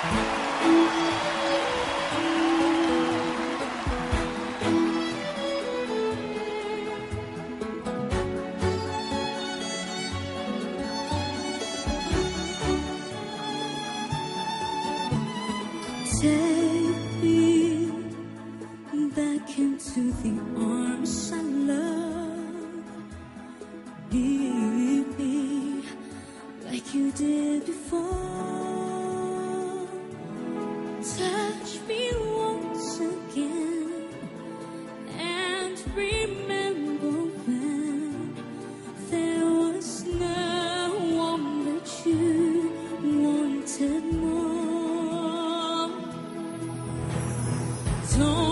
Take me back into the Don't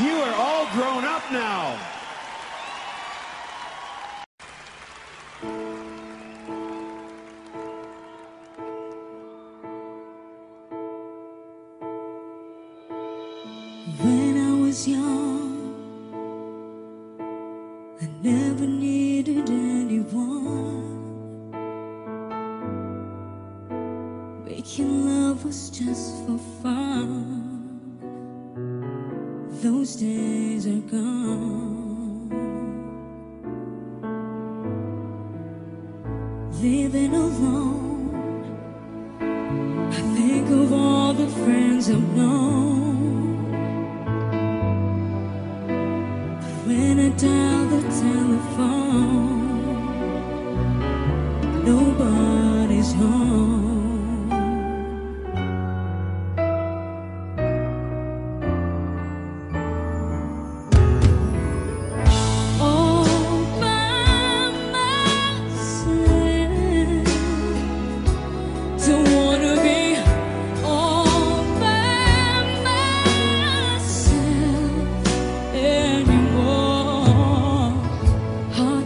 You are all grown up now. When I was young, I never needed anyone. Making love was just for fun those days are gone. Living alone, I think of all the friends I've known. But when I dial the telephone, nobody's home.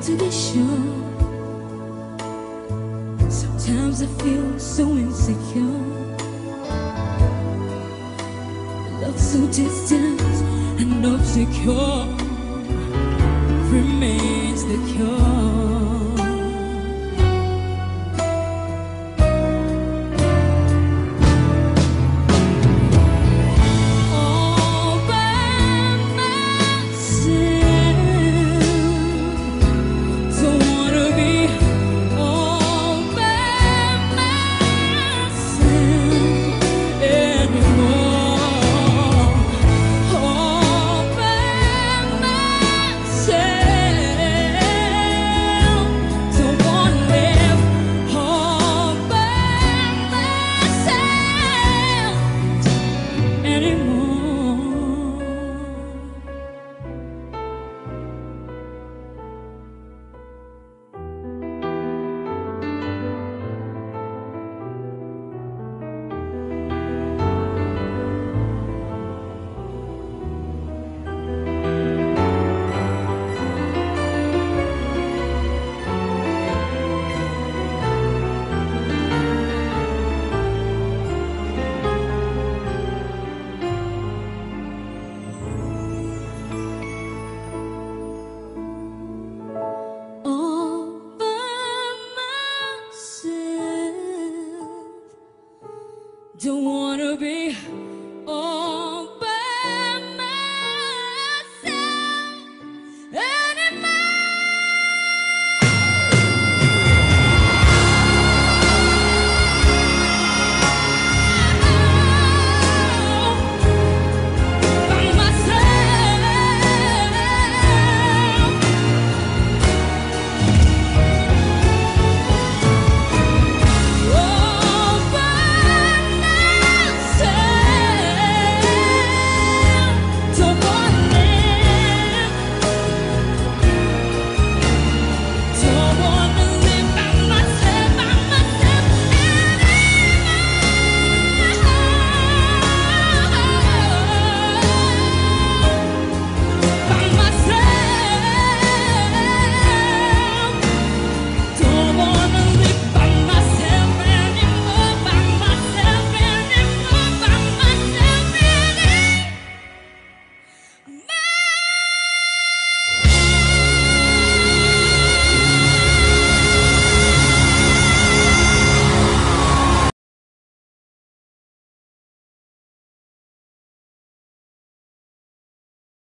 to be sure Sometimes I feel so insecure. Love so distant and obscure Remains the cure. Don't wanna be all